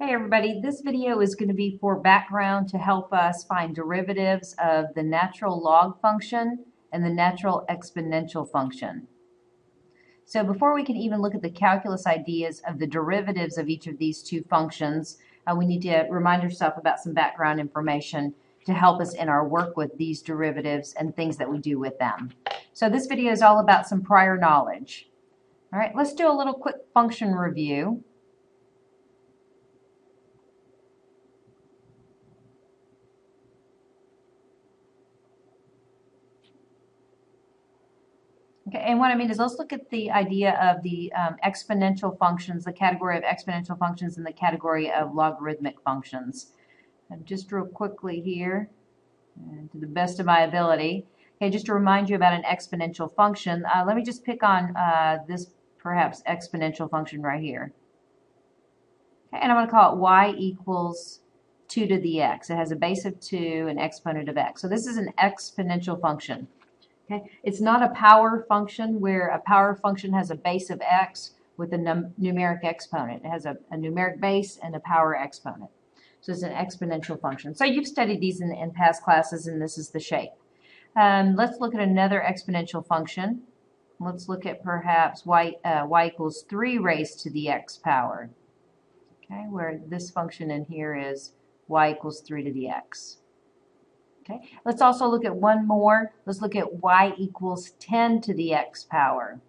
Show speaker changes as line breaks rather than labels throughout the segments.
Hey everybody, this video is going to be for background to help us find derivatives of the natural log function and the natural exponential function. So before we can even look at the calculus ideas of the derivatives of each of these two functions, uh, we need to remind ourselves about some background information to help us in our work with these derivatives and things that we do with them. So this video is all about some prior knowledge. All right, let's do a little quick function review. Okay, and what I mean is let's look at the idea of the um, exponential functions, the category of exponential functions and the category of logarithmic functions. And just real quickly here, to the best of my ability. Okay, just to remind you about an exponential function, uh, let me just pick on uh, this perhaps exponential function right here. Okay, and I'm going to call it y equals 2 to the x. It has a base of 2, an exponent of x. So this is an exponential function. Okay, It's not a power function where a power function has a base of x with a num numeric exponent. It has a, a, numeric base and a power exponent. So it's an exponential function. So you've studied these in, in past classes and this is the shape. Um, let's look at another exponential function. Let's look at perhaps y, uh, y equals 3 raised to the x power. Okay, where this function in here is y equals 3 to the x. Okay, let's also look at one more. Let's look at y equals 10 to the x power.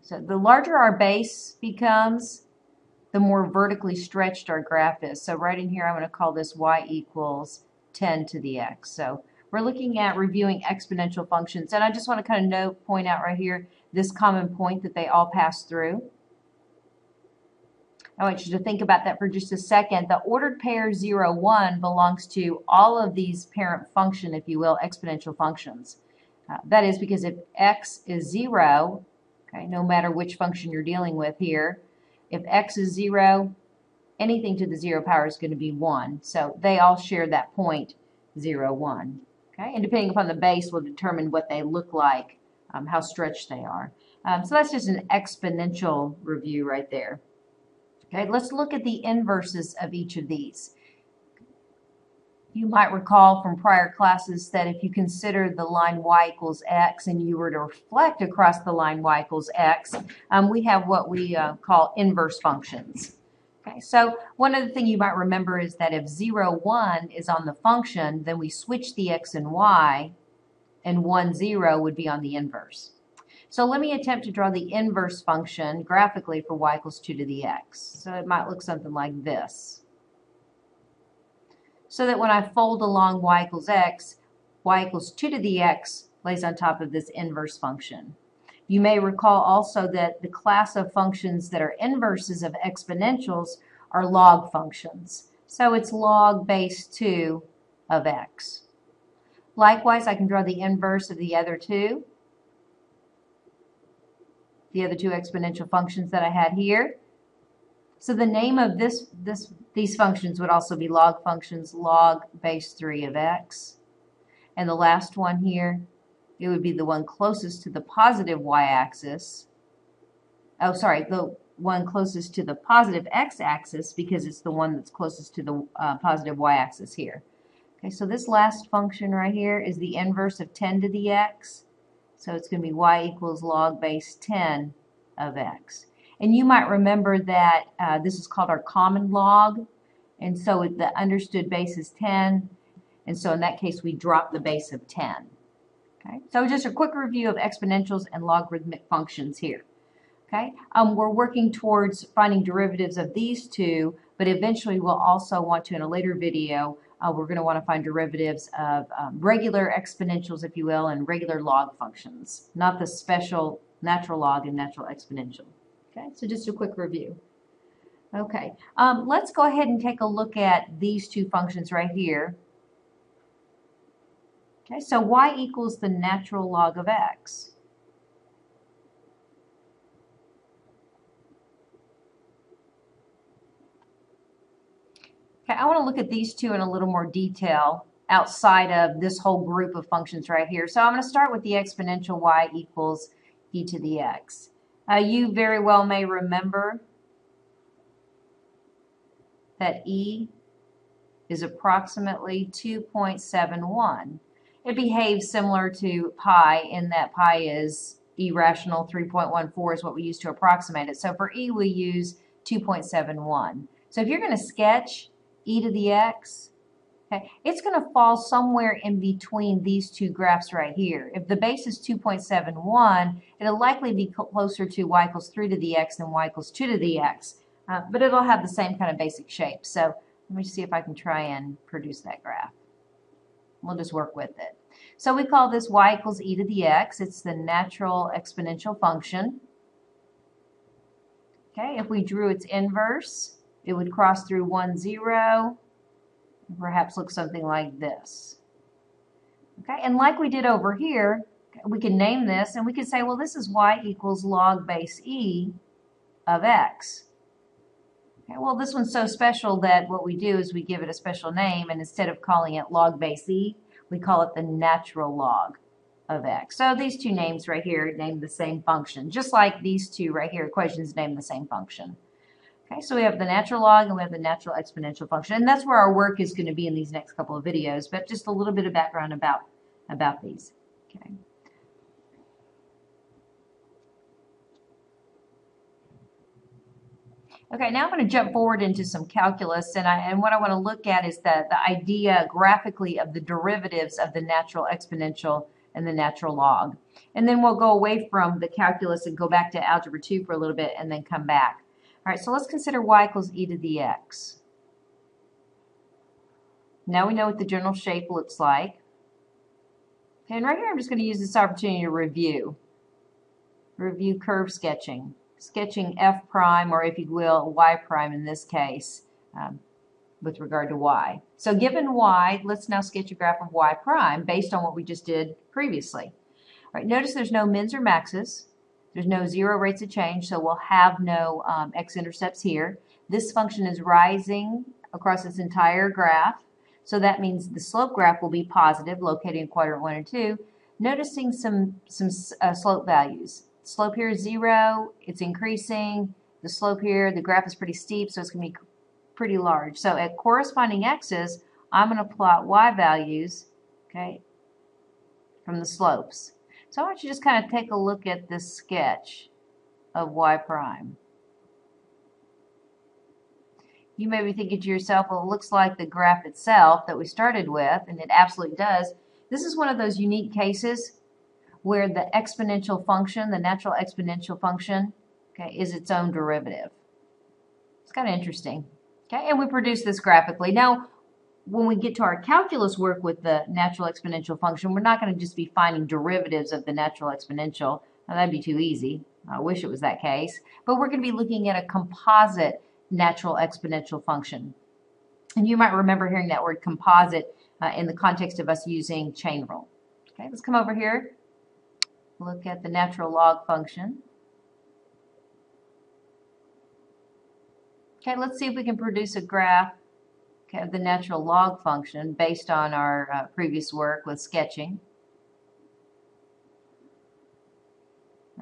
So the larger our base becomes, the more vertically stretched our graph is. So right in here, I'm going to call this y equals 10 to the x. So we're looking at reviewing exponential functions. And I just want to kind of note, point out right here, this common point that they all pass through. I want you to think about that for just a second. The ordered pair 0, 1 belongs to all of these parent function, if you will, exponential functions. Uh, that is because if x is 0, okay, no matter which function you're dealing with here, if x is 0, anything to the 0 power is going to be 1. So they all share that point 0, 1. Okay, and depending upon the base will determine what they look like, um, how stretched they are. Um, so that's just an exponential review right there. Okay, let's look at the inverses of each of these. You might recall from prior classes that if you consider the line y equals x and you were to reflect across the line y equals x, um, we have what we uh, call inverse functions. Okay, so one other thing you might remember is that if 0, 1 is on the function, then we switch the x and y, and 1, 0 would be on the inverse. So let me attempt to draw the inverse function graphically for y equals 2 to the x. So it might look something like this. So that when I fold along y equals x, y equals 2 to the x lays on top of this inverse function. You may recall also that the class of functions that are inverses of exponentials are log functions. So it's log base 2 of x. Likewise, I can draw the inverse of the other two the other two exponential functions that I had here. So the name of this, this, these functions would also be log functions, log base 3 of x. And the last one here, it would be the one closest to the positive y-axis. Oh, sorry, the one closest to the positive x-axis because it's the one that's closest to the uh, positive y-axis here. Okay, so this last function right here is the inverse of 10 to the x. So it's going to be y equals log base 10 of x. And you might remember that uh, this is called our common log. And so the understood base is 10. And so in that case, we drop the base of 10. Okay, so just a quick review of exponentials and logarithmic functions here. Okay, um, we're working towards finding derivatives of these two, but eventually we'll also want to, in a later video, uh, we're going to want to find derivatives of um, regular exponentials, if you will, and regular log functions, not the special natural log and natural exponential. Okay, so just a quick review. Okay, um, let's go ahead and take a look at these two functions right here. Okay, so y equals the natural log of x. Okay, I want to look at these two in a little more detail outside of this whole group of functions right here. So I'm going to start with the exponential y equals e to the x. Uh, you very well may remember that e is approximately 2.71. It behaves similar to pi in that pi is irrational 3.14 is what we use to approximate it. So for e we use 2.71. So if you're going to sketch e to the x, okay, it's going to fall somewhere in between these two graphs right here. If the base is 2.71, it'll likely be closer to y equals 3 to the x than y equals 2 to the x. Uh, but it'll have the same kind of basic shape. So let me see if I can try and produce that graph. We'll just work with it. So we call this y equals e to the x. It's the natural exponential function. Okay, if we drew its inverse, it would cross through 1, 0, perhaps look something like this. Okay, and like we did over here, we can name this and we can say, well, this is y equals log base e of x. Okay, well, this one's so special that what we do is we give it a special name, and instead of calling it log base e, we call it the natural log of x. So these two names right here name the same function, just like these two right here equations name the same function. Okay, so we have the natural log and we have the natural exponential function, and that's where our work is going to be in these next couple of videos, but just a little bit of background about, about these. Okay. Okay, now I'm going to jump forward into some calculus, and, I, and what I want to look at is the, the idea graphically of the derivatives of the natural exponential and the natural log. And then we'll go away from the calculus and go back to algebra 2 for a little bit and then come back. All right, so let's consider y equals e to the x. Now we know what the general shape looks like. And right here I'm just going to use this opportunity to review. Review curve sketching sketching f prime, or if you will, y prime in this case, um, with regard to y. So given y, let's now sketch a graph of y prime based on what we just did previously. All right, notice there's no mins or maxes. There's no zero rates of change, so we'll have no um, x-intercepts here. This function is rising across its entire graph, so that means the slope graph will be positive, located in quadrant 1 and 2, noticing some, some uh, slope values slope here is zero, it's increasing. The slope here, the graph is pretty steep, so it's going to be pretty large. So at corresponding x's, I'm going to plot y values, okay, from the slopes. So I want you to just kind of take a look at this sketch of y prime. You may be thinking to yourself, well, it looks like the graph itself that we started with, and it absolutely does. This is one of those unique cases where the exponential function, the natural exponential function, okay, is its own derivative. It's kind of interesting. Okay, and we produce this graphically. Now, when we get to our calculus work with the natural exponential function, we're not going to just be finding derivatives of the natural exponential. Now, that'd be too easy. I wish it was that case. But we're going to be looking at a composite natural exponential function. And you might remember hearing that word composite uh, in the context of us using chain rule. Okay, let's come over here look at the natural log function. Okay, let's see if we can produce a graph of the natural log function based on our uh, previous work with sketching.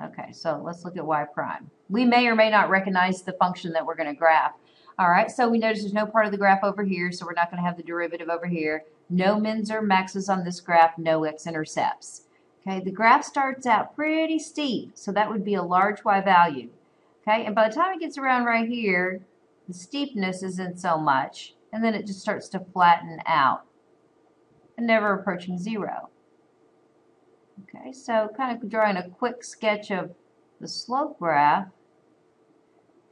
Okay, so let's look at y prime. We may or may not recognize the function that we're going to graph. All right, so we notice there's no part of the graph over here, so we're not going to have the derivative over here. No mins or maxes on this graph, no x-intercepts. Okay, the graph starts out pretty steep, so that would be a large y value. Okay, and by the time it gets around right here, the steepness isn't so much, and then it just starts to flatten out, and never approaching zero. Okay, so kind of drawing a quick sketch of the slope graph.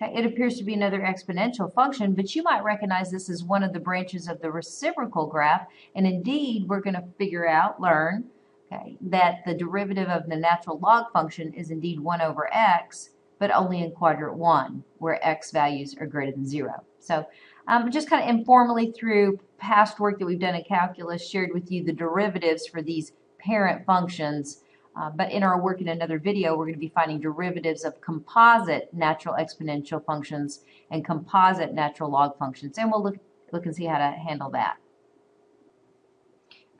Okay, it appears to be another exponential function, but you might recognize this as one of the branches of the reciprocal graph, and indeed, we're going to figure out, learn, okay, that the derivative of the natural log function is indeed 1 over x, but only in quadrant 1, where x values are greater than 0. So um, just kind of informally through past work that we've done in calculus, shared with you the derivatives for these parent functions. Uh, but in our work in another video, we're going to be finding derivatives of composite natural exponential functions and composite natural log functions. And we'll look, look and see how to handle that.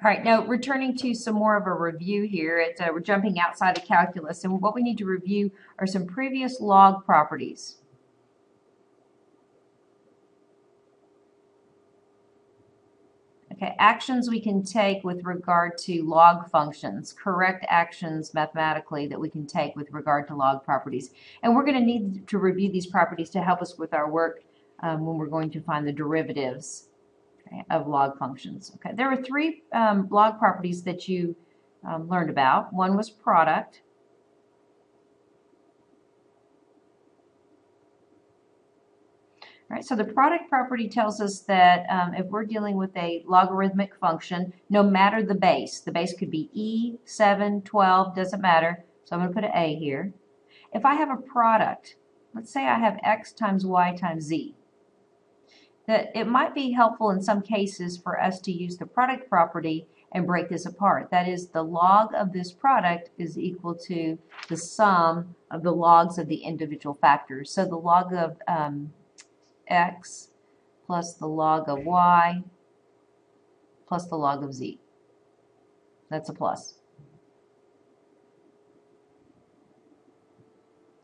All right, now returning to some more of a review here, uh, we're jumping outside of calculus, and what we need to review are some previous log properties. Okay, actions we can take with regard to log functions, correct actions mathematically that we can take with regard to log properties. And we're going to need to review these properties to help us with our work um, when we're going to find the derivatives okay, of log functions. Okay, there were three um, log properties that you um, learned about. One was product. All right, so the product property tells us that um, if we're dealing with a logarithmic function, no matter the base, the base could be e, 7, 12, doesn't matter. So I'm going to put an a here. If I have a product, let's say I have x times y times z, that it might be helpful in some cases for us to use the product property and break this apart. That is, the log of this product is equal to the sum of the logs of the individual factors. So the log of um, x plus the log of y plus the log of z. That's a plus.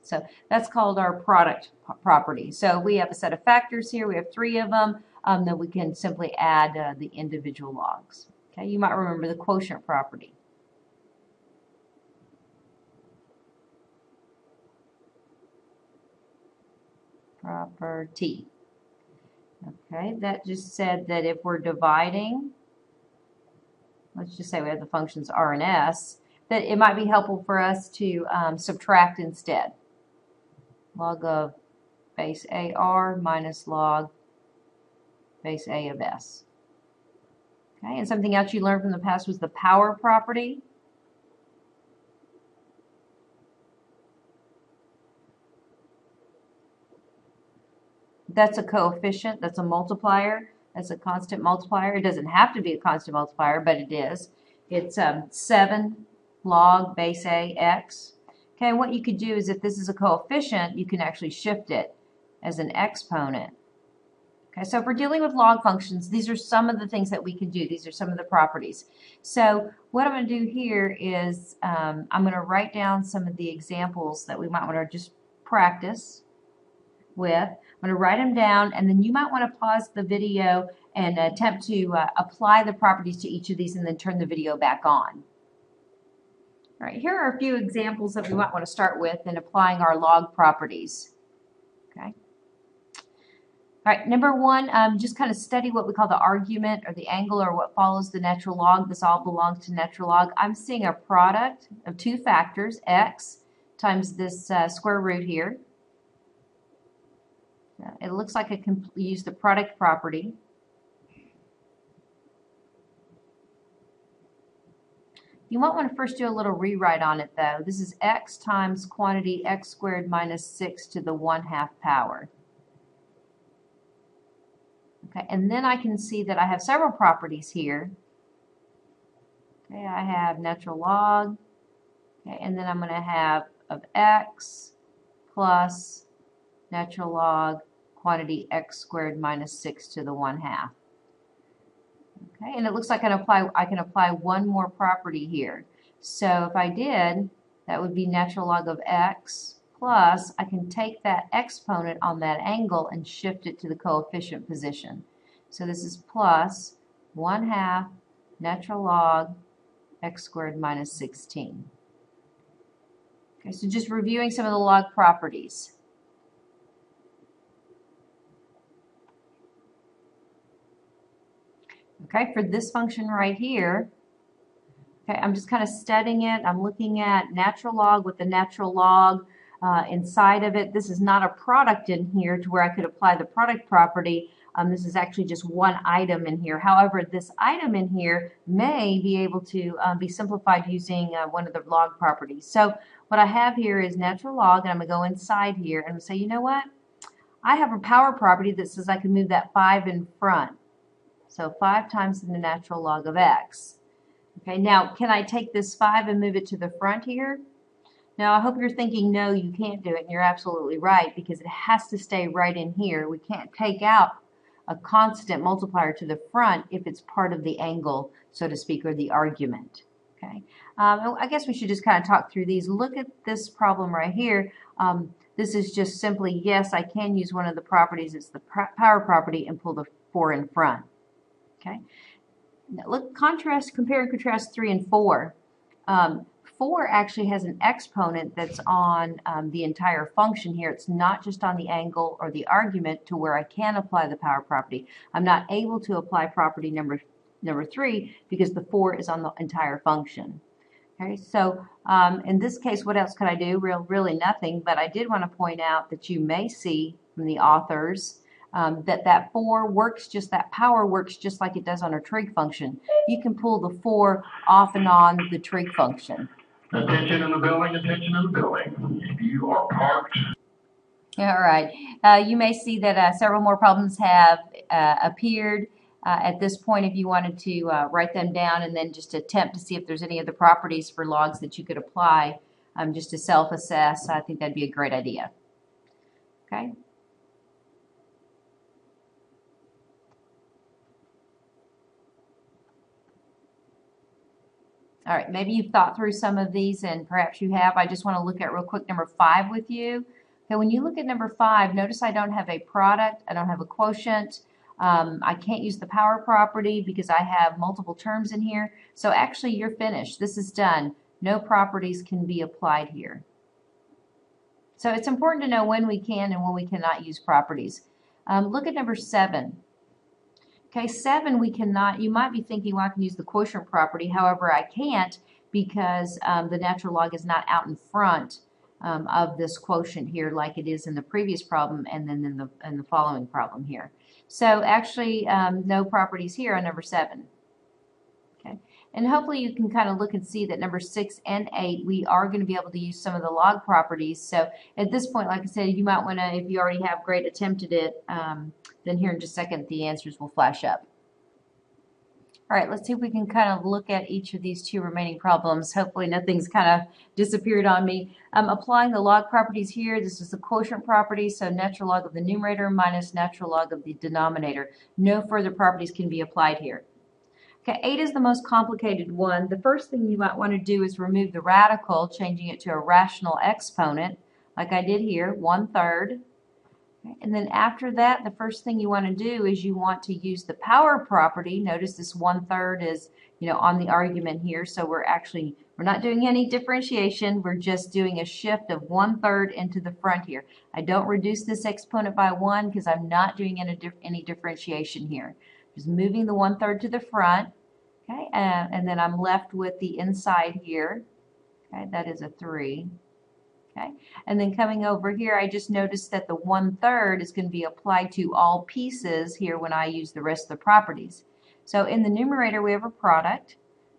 So that's called our product property. So we have a set of factors here. We have three of them. Um, then we can simply add uh, the individual logs. Okay, you might remember the quotient property. Property. Okay, that just said that if we're dividing, let's just say we have the functions r and s, that it might be helpful for us to um, subtract instead log of base AR minus log base A of S. Okay, and something else you learned from the past was the power property. That's a coefficient, that's a multiplier, that's a constant multiplier. It doesn't have to be a constant multiplier, but it is. It's um, 7 log base A x Okay, what you could do is if this is a coefficient, you can actually shift it as an exponent. Okay, so if we're dealing with log functions, these are some of the things that we can do. These are some of the properties. So what I'm going to do here is um, I'm going to write down some of the examples that we might want to just practice with. I'm going to write them down, and then you might want to pause the video and attempt to uh, apply the properties to each of these and then turn the video back on. All right, here are a few examples that we might want to start with in applying our log properties. Okay. All right, number one, um, just kind of study what we call the argument or the angle or what follows the natural log. This all belongs to natural log. I'm seeing a product of two factors, x times this uh, square root here. Uh, it looks like I can use the product property. You might want to first do a little rewrite on it though. This is x times quantity x squared minus 6 to the 1 half power. Okay, and then I can see that I have several properties here. Okay, I have natural log, okay, and then I'm going to have of x plus natural log quantity x squared minus 6 to the 1 half. Okay, and it looks like I can apply, I can apply one more property here. So if I did, that would be natural log of x plus I can take that exponent on that angle and shift it to the coefficient position. So this is plus 1 half natural log x squared minus 16. Okay, so just reviewing some of the log properties. Okay, for this function right here, okay, I'm just kind of studying it. I'm looking at natural log with the natural log uh, inside of it. This is not a product in here to where I could apply the product property. Um, this is actually just one item in here. However, this item in here may be able to um, be simplified using uh, one of the log properties. So what I have here is natural log, and I'm going to go inside here and say, you know what? I have a power property that says I can move that 5 in front. So 5 times the natural log of x. Okay, now can I take this 5 and move it to the front here? Now I hope you're thinking, no, you can't do it, and you're absolutely right, because it has to stay right in here. We can't take out a constant multiplier to the front if it's part of the angle, so to speak, or the argument. Okay, um, I guess we should just kind of talk through these. Look at this problem right here. Um, this is just simply, yes, I can use one of the properties. It's the power property and pull the 4 in front. Okay. Now look, contrast, compare and contrast three and four. Um, four actually has an exponent that's on um, the entire function here. It's not just on the angle or the argument to where I can apply the power property. I'm not able to apply property number number three because the four is on the entire function. Okay, so um, in this case, what else could I do? Real, really nothing, but I did want to point out that you may see from the authors um, that that 4 works just, that power works just like it does on a trig function. You can pull the 4 off and on the trig function.
Attention in the building, attention in the building. You are parked
All right. Uh, you may see that uh, several more problems have uh, appeared. Uh, at this point, if you wanted to uh, write them down and then just attempt to see if there's any other properties for logs that you could apply um, just to self-assess, I think that'd be a great idea. Okay. All right, maybe you've thought through some of these and perhaps you have. I just want to look at real quick number five with you. Okay, when you look at number five, notice I don't have a product, I don't have a quotient, um, I can't use the power property because I have multiple terms in here. So actually you're finished. This is done. No properties can be applied here. So it's important to know when we can and when we cannot use properties. Um, look at number seven. Okay, seven we cannot, you might be thinking, well, I can use the quotient property. However, I can't because um, the natural log is not out in front um, of this quotient here like it is in the previous problem and then in the, in the following problem here. So actually, um, no properties here on number seven. And hopefully you can kind of look and see that number six and eight, we are going to be able to use some of the log properties. So at this point, like I said, you might want to, if you already have great attempted it, um, then here in just a second, the answers will flash up. All right, let's see if we can kind of look at each of these two remaining problems. Hopefully nothing's kind of disappeared on me. I'm applying the log properties here. This is the quotient property, so natural log of the numerator minus natural log of the denominator. No further properties can be applied here. Okay, 8 is the most complicated one. The first thing you might want to do is remove the radical, changing it to a rational exponent, like I did here, one third. and then after that, the first thing you want to do is you want to use the power property. Notice this one third is, you know, on the argument here. So we're actually, we're not doing any differentiation. We're just doing a shift of one third into the front here. I don't reduce this exponent by one because I'm not doing any, any differentiation here. Just moving the one third to the front. Okay, and, then I'm left with the inside here. Okay, that is a three. Okay, and then coming over here, I just noticed that the one-third is going to be applied to all pieces here when I use the rest of the properties. So in the numerator, we have a product.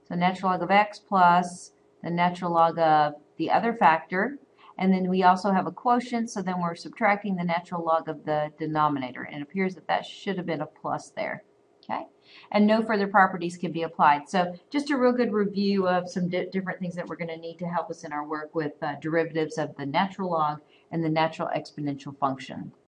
So natural log of x plus the natural log of the other factor. And then we also have a quotient, so then we're subtracting the natural log of the denominator. And it appears that that should have been a plus there. Okay, and no further properties can be applied. So just a real good review of some di different things that we're going to need to help us in our work with uh, derivatives of the natural log and the natural exponential function.